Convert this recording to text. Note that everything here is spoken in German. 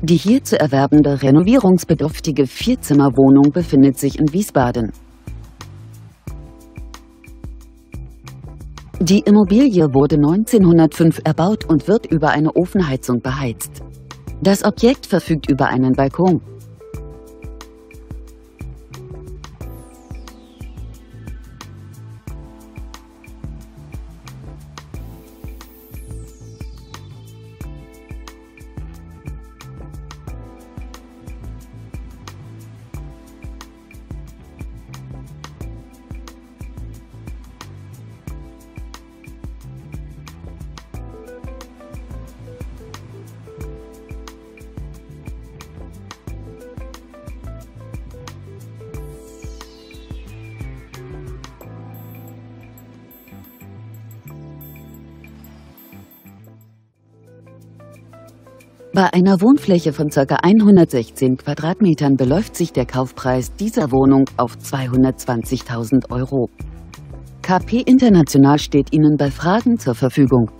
Die hier zu erwerbende renovierungsbedürftige Vierzimmerwohnung befindet sich in Wiesbaden. Die Immobilie wurde 1905 erbaut und wird über eine Ofenheizung beheizt. Das Objekt verfügt über einen Balkon. Bei einer Wohnfläche von ca. 116 Quadratmetern beläuft sich der Kaufpreis dieser Wohnung auf 220.000 Euro. KP International steht Ihnen bei Fragen zur Verfügung.